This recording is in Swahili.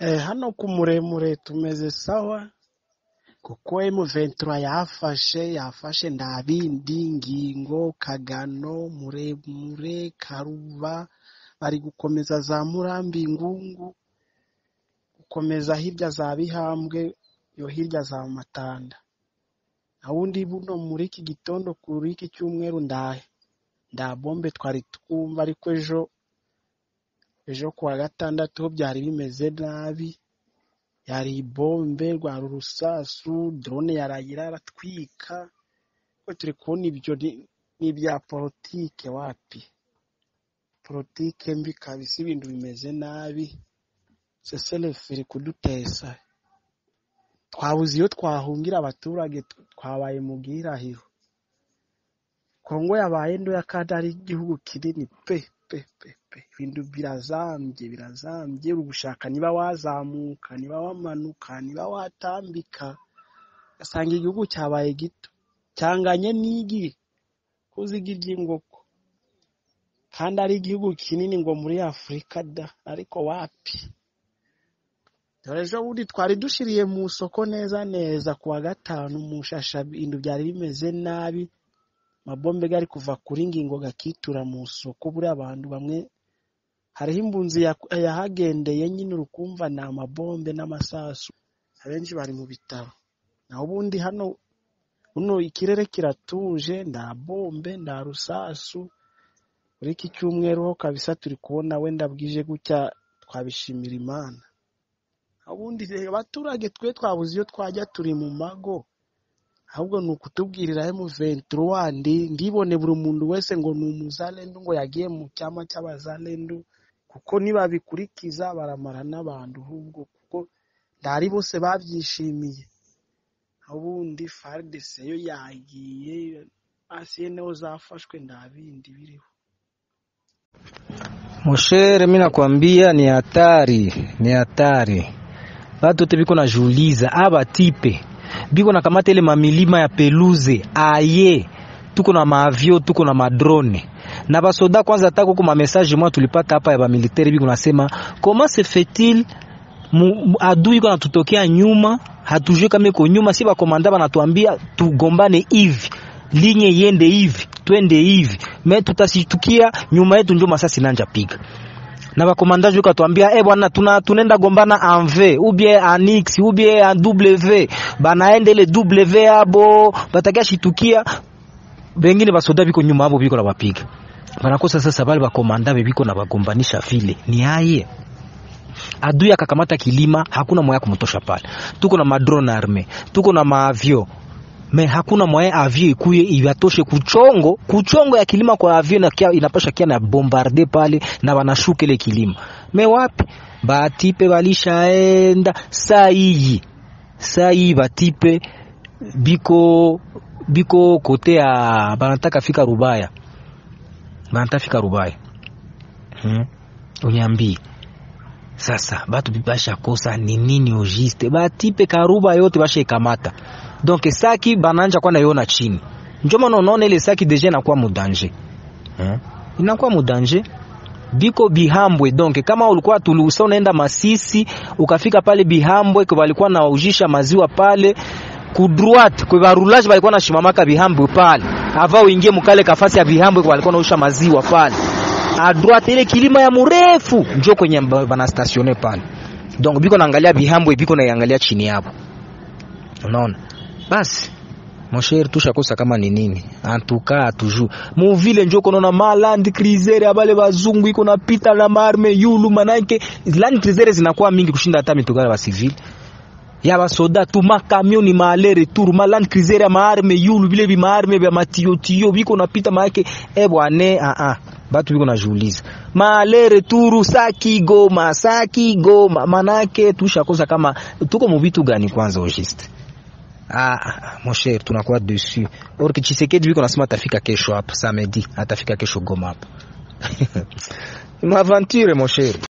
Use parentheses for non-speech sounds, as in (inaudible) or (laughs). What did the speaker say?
Eh, hano ku muremure tumeze sawa kuko M23 yafashe yafashe Ndabindi, Ngingo, Kagano, Muremure, Karuba bari gukomeza za Murambi, Ngungu gukomeza hirya za Bihambwe yo hirya za Matanda. Nawundi buno muri iki gitondo kuri iki cyumweru ndahe. Nda bombe twari twumva ariko ejo ejo kuwa gatandatu byari bimeze nabi. Yari ibombe rwari urusasu drone yaragira aratwika. Ko turi kubona ibyo ni- ibya politike wapi? Politike mbi kabisa ibintu bimeze nabi. Seselefu iri kudutesa. Twabuze iyo twahungira abaturage twabaye mu bwirahiro. Kongo yabaye ntoya kandi ari igihugu kinini pe. Pe pe pe. Ibintu birazambye birazambye. Uri gushaka niba wazamuka niba wamanuka niba watambika. Ugasanga igihugu cyabaye gito. Cyanganye n'igi kuziga iry'ingoko kandi ari igihugu kinini ngo muri afurika da ariko wapi? Dore ejo bundi twari dushiriye mu isoko neza neza ku wa gatanu mu shasha ibintu byari bimeze nabi. Amabombe gari kuva kuri ngingo gakitura mu isoko buriya abantu bamwe hariho imbunzi ya- yahagendeye nyine urukumva ni amabombe n'amasasu. Abenshi bari mu bitaro. Naho ubundi hano buno ikirere kiratuje nda bombe nda rusasu. Muri iki cyumweru ho kabisa turi kubona wenda bwije gutya twabishimira imana. Ubundi abaturage twe twabuze iyo twajya turi mu mago. Ahubwo ni ukutubwirira M23 ndi ndibone buri muntu wese ngo ni umuzalendo ngo yagiye mu cyama cy'abazalendo kuko nibabikurikiza baramara n'abantu ahubwo kuko ndari bose babyishimiye. Ubundi FARDC yo yagiye ACNO zafashwe nta bindi biriho. Moshere, mi nakwambia ni hatari, ni hatari. Watu wote biko najiuliza aba tipe. Biko nakamata ile mamilima ya peluze. Aye, tuko na maavio, tuko na madrone. Na basoda. Kwanza tako kwa message mwa tulipata hapa ya bamiliteri biko nasema comment se fait-il? Adui kwa natutokea nyuma, hatujue kama iko nyuma, si bakomanda banatuambia tugombane hivi linye yende hivi twende hivi me tutasitukia nyuma yetu njo masasi nanja piga na bakomandaji ukatwambia eh bwana tuna tunaenda gombana en V ou bien en X ou bien en W. Banaenda ile W abo batakia shitukia. Bengine basoda biko nyuma abo biko na bapiga banakosa sasa bale bakomanda biko na bagombanisha vile. Ni aye? Adui akakamata kilima hakuna moya kumtosha pale. Tuko na madrone arme tuko na maavio me hakuna mwaye avio ikuye ivatoshe kuchongo. Kuchongo ya kilima kwa avio na kia, inapasha kia na bombarde pale na wanashuka ile kilima. Me wapi? Batipe walishaenda. Saa iyi batipe biko biko kote ya banataka fika Rubaya. Banataka fika Rubaya. Hmm? sasa batu bibasha kosa ni nini ojiste batipe karuba yote basha ikamata donc saki bananja kwa naiona chini. Njo maana unaona ile saki deja inakuwa mudanje. Eh? inakuwa mudanje. Biko bihambwe donc kama ulikuwa tulusa unaenda Masisi ukafika pale bihambwe kwa walikuwa na ujisha maziwa pale ku droite kwa barulage walikuwa na shimamaka bihambwe pale. Ava uingie mukale kafasi ya bihambwe kwa walikuwa nausha maziwa pale. A droite ile kilima ya mrefu njo kwenye bana statione pale. Donc biko naangalia bihambwe biko naangalia chini hapo unaona basi mosher tushakosa kama ni nini? Antuka tuju muvile njo konona ma land cruiser abale bale bazungu iko napita na marme yulu manake land cruiser zinakuwa mingi kushinda hata mitugara ya civil. Ya basoda tu makamioni maale retour ma land cruiser ya maarme yulu bile bi maarme bya matiotiyo biko napita maake e bwane a a batu biko najiuliza maale retour saki goma saki goma manake tushakosa kama tuko mubitu gani kwanza ojiste Ah, ah, mon cher tunakuwa dessus. Or que Tshisekedi biko nasema atafika kesho hapa samedi atafika kesho Goma hapa (laughs) aventure, mon cher